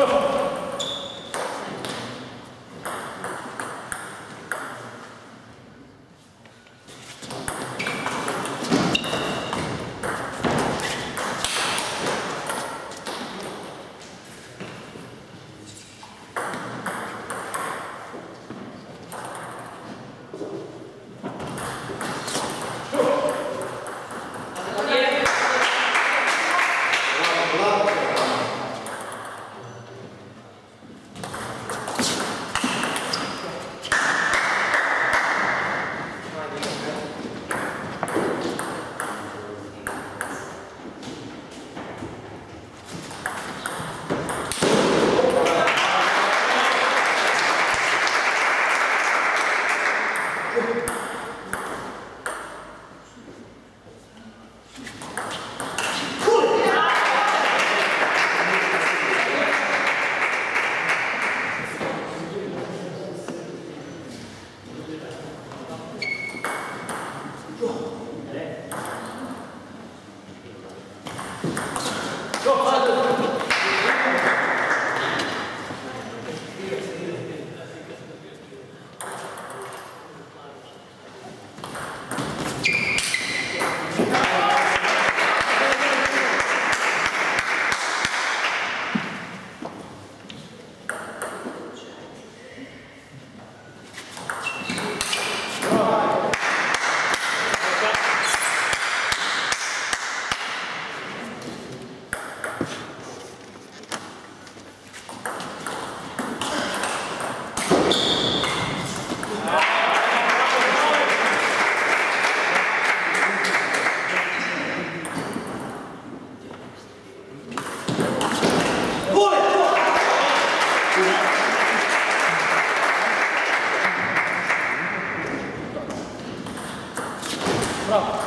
Oh. No.